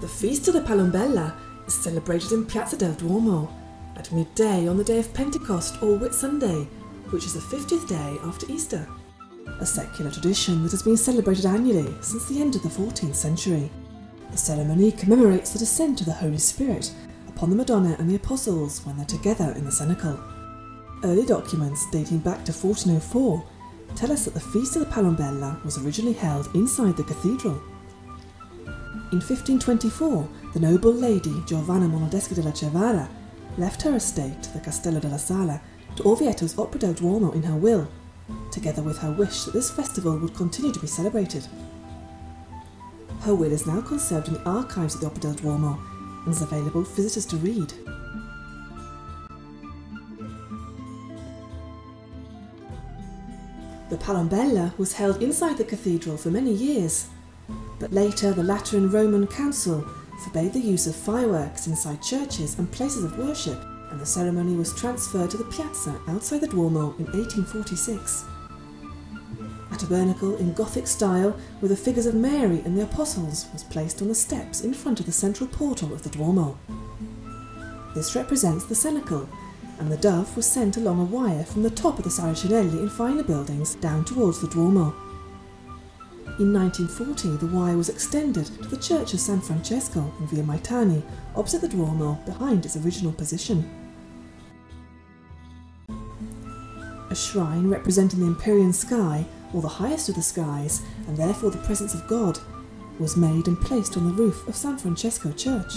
The Feast of the Palombella is celebrated in Piazza del Duomo at midday on the day of Pentecost or Whit Sunday, which is the 50th day after Easter. A secular tradition that has been celebrated annually since the end of the 14th century. The ceremony commemorates the descent of the Holy Spirit upon the Madonna and the Apostles when they're together in the cenacle. Early documents dating back to 1404 tell us that the Feast of the Palombella was originally held inside the cathedral. In 1524, the noble lady Giovanna Monaldeschi della Cervara left her estate, the Castello della Sala, to Orvieto's Opera del Duomo in her will, together with her wish that this festival would continue to be celebrated. Her will is now conserved in the archives of the Opera del Duomo and is available for visitors to read. The Palombella was held inside the cathedral for many years, but later the Lateran Roman Council forbade the use of fireworks inside churches and places of worship, and the ceremony was transferred to the piazza outside the Duomo in 1846. A tabernacle in Gothic style with the figures of Mary and the Apostles was placed on the steps in front of the central portal of the Duomo. This represents the cenacle, and the dove was sent along a wire from the top of the Saracinelli and Faina buildings down towards the Duomo. In 1940, the wire was extended to the Church of San Francesco in Via Maitani, opposite the Duomo, behind its original position. A shrine representing the Empyrean sky, or the highest of the skies, and therefore the presence of God, was made and placed on the roof of San Francesco Church.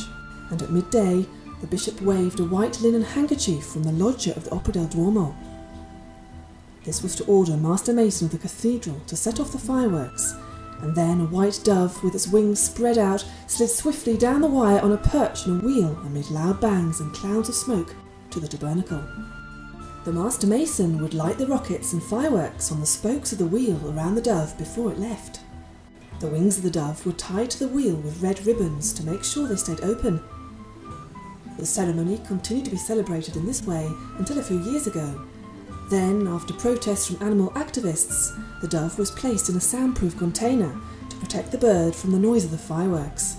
And at midday, the bishop waved a white linen handkerchief from the loggia of the Opera del Duomo. This was to order Master Mason of the cathedral to set off the fireworks and then a white dove with its wings spread out slid swiftly down the wire on a perch in a wheel amid loud bangs and clouds of smoke to the tabernacle. The master mason would light the rockets and fireworks on the spokes of the wheel around the dove before it left. The wings of the dove were tied to the wheel with red ribbons to make sure they stayed open. The ceremony continued to be celebrated in this way until a few years ago, then, after protests from animal activists, the dove was placed in a soundproof container to protect the bird from the noise of the fireworks.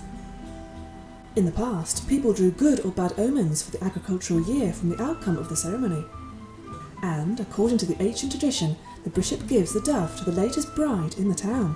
In the past, people drew good or bad omens for the agricultural year from the outcome of the ceremony. And, according to the ancient tradition, the bishop gives the dove to the latest bride in the town.